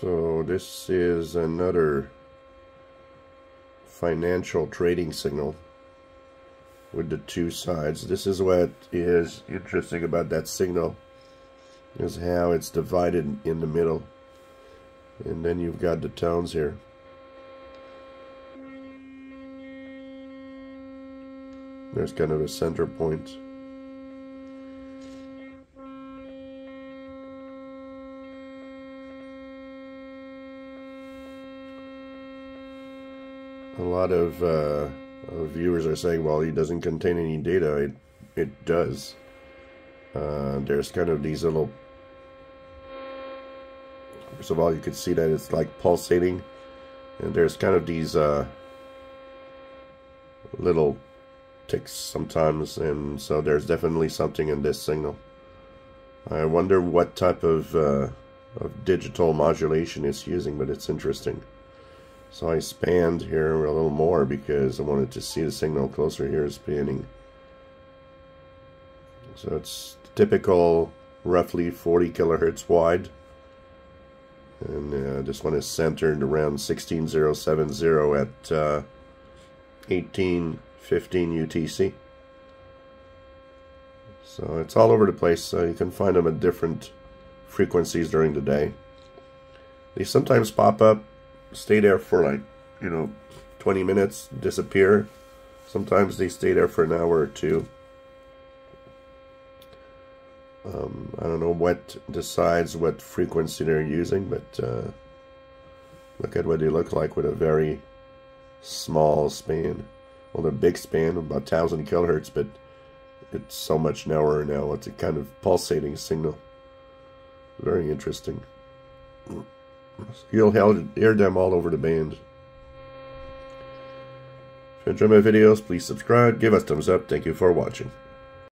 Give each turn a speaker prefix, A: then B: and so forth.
A: So this is another financial trading signal with the two sides. This is what is interesting about that signal is how it's divided in the middle. And then you've got the tones here. There's kind of a center point. A lot of uh, viewers are saying, well, it doesn't contain any data. It, it does. Uh, there's kind of these little... First of all, you can see that it's like pulsating. And there's kind of these uh, little sometimes. And so there's definitely something in this signal. I wonder what type of, uh, of digital modulation it's using, but it's interesting. So I spanned here a little more because I wanted to see the signal closer here spanning. So it's typical roughly 40 kilohertz wide. And uh, this one is centered around 16070 at uh, 1815 UTC. So it's all over the place. So you can find them at different frequencies during the day. They sometimes pop up stay there for like, you know, 20 minutes, disappear. Sometimes they stay there for an hour or two. Um, I don't know what decides what frequency they're using, but uh, look at what they look like with a very small span. Well, a big span, about 1000 kilohertz, but it's so much narrower now. It's a kind of pulsating signal. Very interesting. You'll hear them all over the band. If you enjoy my videos, please subscribe, give us thumbs up. Thank you for watching.